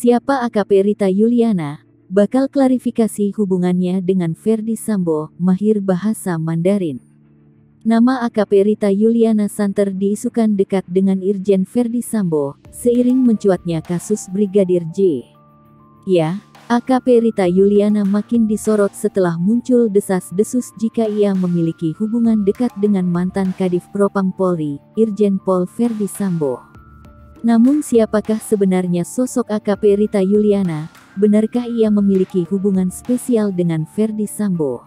Siapa AKP Rita Yuliana? Bakal klarifikasi hubungannya dengan Ferdi Sambo, mahir bahasa Mandarin. Nama AKP Rita Yuliana Santer diisukan dekat dengan Irjen Ferdi Sambo, seiring mencuatnya kasus Brigadir J. Ya, AKP Rita Yuliana makin disorot setelah muncul desas-desus jika ia memiliki hubungan dekat dengan mantan Kadif Propam Polri, Irjen Pol Ferdi Sambo. Namun siapakah sebenarnya sosok AKP Rita Yuliana? benarkah ia memiliki hubungan spesial dengan Ferdi Sambo?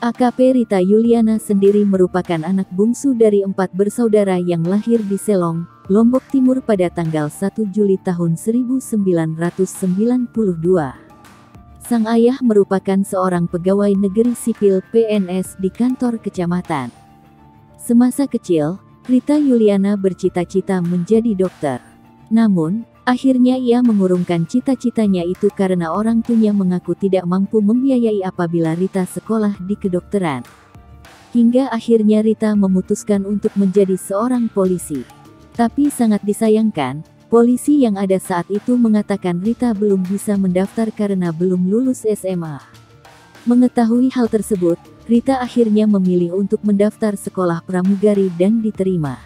AKP Rita Yuliana sendiri merupakan anak bungsu dari empat bersaudara yang lahir di Selong, Lombok Timur pada tanggal 1 Juli tahun 1992. Sang ayah merupakan seorang pegawai negeri sipil PNS di kantor kecamatan. Semasa kecil, Rita Yuliana bercita-cita menjadi dokter. Namun, Akhirnya ia mengurungkan cita-citanya itu karena orang tuanya mengaku tidak mampu membiayai apabila Rita sekolah di kedokteran. Hingga akhirnya Rita memutuskan untuk menjadi seorang polisi. Tapi sangat disayangkan, polisi yang ada saat itu mengatakan Rita belum bisa mendaftar karena belum lulus SMA. Mengetahui hal tersebut, Rita akhirnya memilih untuk mendaftar sekolah pramugari dan diterima.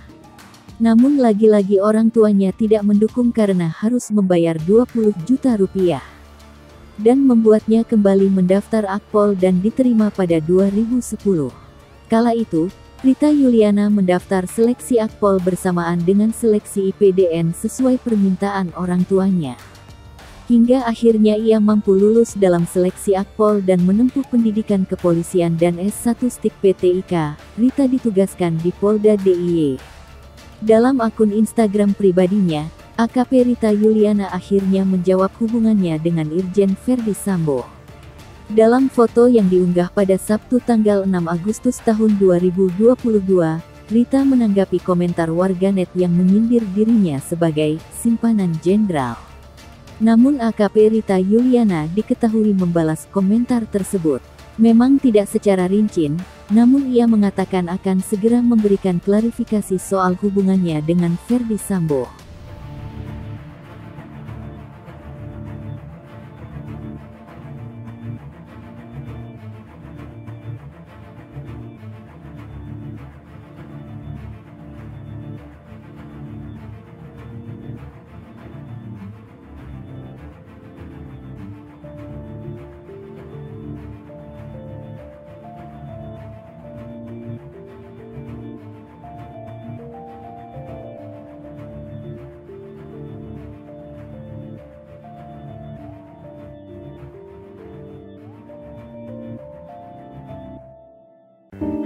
Namun lagi-lagi orang tuanya tidak mendukung karena harus membayar 20 juta rupiah. Dan membuatnya kembali mendaftar Akpol dan diterima pada 2010. Kala itu, Rita Yuliana mendaftar seleksi Akpol bersamaan dengan seleksi IPDN sesuai permintaan orang tuanya. Hingga akhirnya ia mampu lulus dalam seleksi Akpol dan menempuh pendidikan kepolisian dan S1 Stik PTIK, Rita ditugaskan di Polda DIY. Dalam akun Instagram pribadinya, AKP Rita Yuliana akhirnya menjawab hubungannya dengan Irjen Verdi Sambo. Dalam foto yang diunggah pada Sabtu tanggal 6 Agustus tahun 2022, Rita menanggapi komentar warganet yang menyindir dirinya sebagai simpanan jenderal. Namun AKP Rita Yuliana diketahui membalas komentar tersebut. Memang tidak secara rinci, namun ia mengatakan akan segera memberikan klarifikasi soal hubungannya dengan Ferdi Sambo.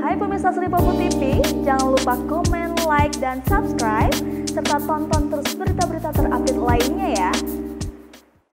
Hai pemirsa Sri Popo TV, jangan lupa komen, like, dan subscribe, serta tonton terus berita-berita terupdate lainnya ya.